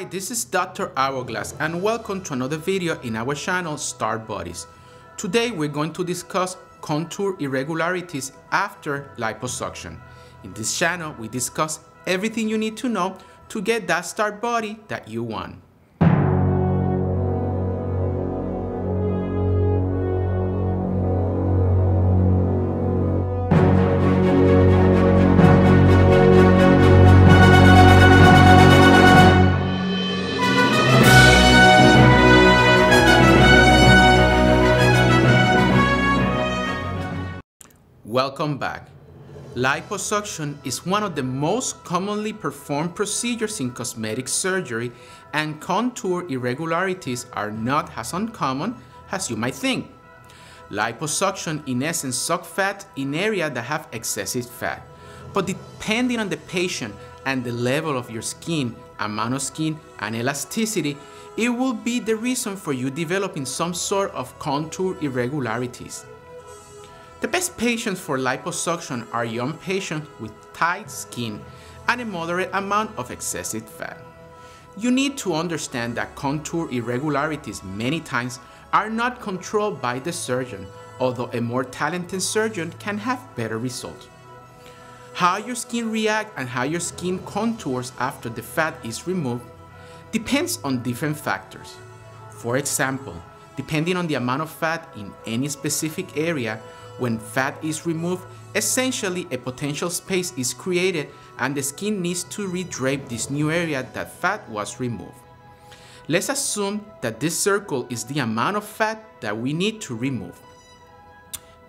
Hi, this is Dr. Hourglass and welcome to another video in our channel Star Bodies. Today we're going to discuss contour irregularities after liposuction. In this channel we discuss everything you need to know to get that star body that you want. Welcome back. Liposuction is one of the most commonly performed procedures in cosmetic surgery and contour irregularities are not as uncommon as you might think. Liposuction in essence sucks fat in areas that have excessive fat, but depending on the patient and the level of your skin, amount of skin, and elasticity, it will be the reason for you developing some sort of contour irregularities. The best patients for liposuction are young patients with tight skin and a moderate amount of excessive fat. You need to understand that contour irregularities many times are not controlled by the surgeon, although a more talented surgeon can have better results. How your skin reacts and how your skin contours after the fat is removed depends on different factors. For example, depending on the amount of fat in any specific area, when fat is removed, essentially a potential space is created and the skin needs to redrape this new area that fat was removed. Let's assume that this circle is the amount of fat that we need to remove.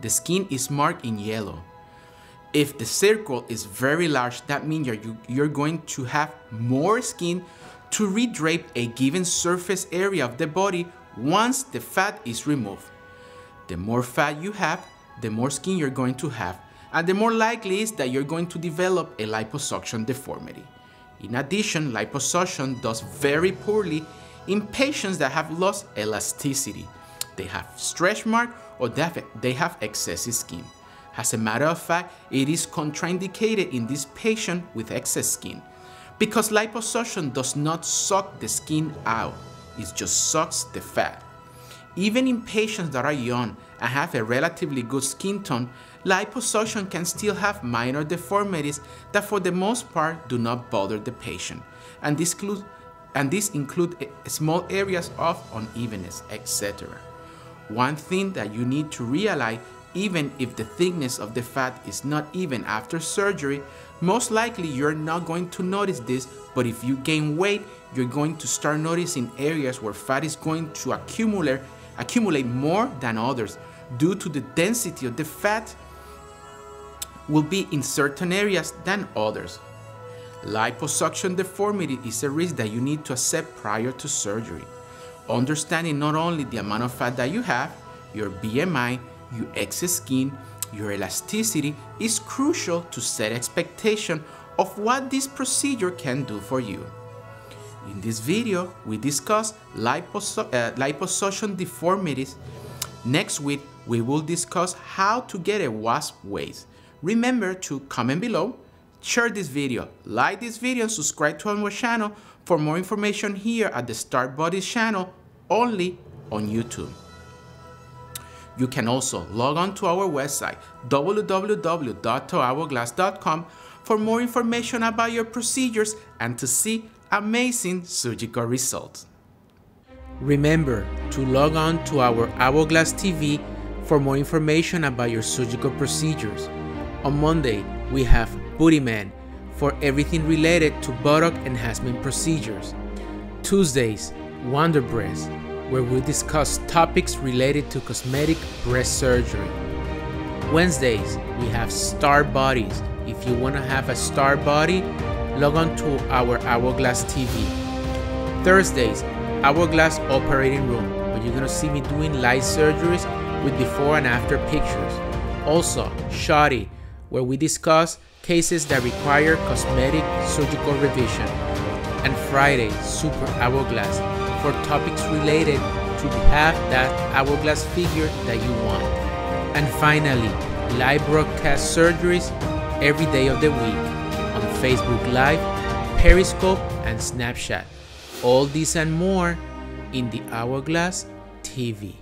The skin is marked in yellow. If the circle is very large, that means you're, you're going to have more skin to redrape a given surface area of the body once the fat is removed. The more fat you have, the more skin you're going to have, and the more likely is that you're going to develop a liposuction deformity. In addition, liposuction does very poorly in patients that have lost elasticity. They have stretch mark or they have excessive skin. As a matter of fact, it is contraindicated in this patient with excess skin because liposuction does not suck the skin out, it just sucks the fat. Even in patients that are young and have a relatively good skin tone, liposuction can still have minor deformities that for the most part do not bother the patient. And this, include, and this include eh, small areas of unevenness, etc. One thing that you need to realize even if the thickness of the fat is not even after surgery, most likely you're not going to notice this, but if you gain weight, you're going to start noticing areas where fat is going to accumulate accumulate more than others due to the density of the fat will be in certain areas than others. Liposuction deformity is a risk that you need to accept prior to surgery. Understanding not only the amount of fat that you have, your BMI, your excess skin, your elasticity is crucial to set expectation of what this procedure can do for you. In this video, we discuss uh, liposuction deformities. Next week, we will discuss how to get a wasp waist. Remember to comment below, share this video, like this video, and subscribe to our channel for more information here at the Star Bodies channel only on YouTube. You can also log on to our website www.hourglass.com for more information about your procedures and to see amazing surgical results. Remember to log on to our Hourglass TV for more information about your surgical procedures. On Monday, we have Booty Man for everything related to buttock enhancement procedures. Tuesdays, Wonder Breast, where we discuss topics related to cosmetic breast surgery. Wednesdays, we have Star Bodies. If you want to have a star body, log on to our Hourglass TV. Thursdays, Hourglass Operating Room, where you're gonna see me doing light surgeries with before and after pictures. Also, Shoddy, where we discuss cases that require cosmetic surgical revision. And Friday, Super Hourglass, for topics related to have that hourglass figure that you want. And finally, live broadcast surgeries every day of the week Facebook Live, Periscope, and Snapchat. All this and more in the Hourglass TV.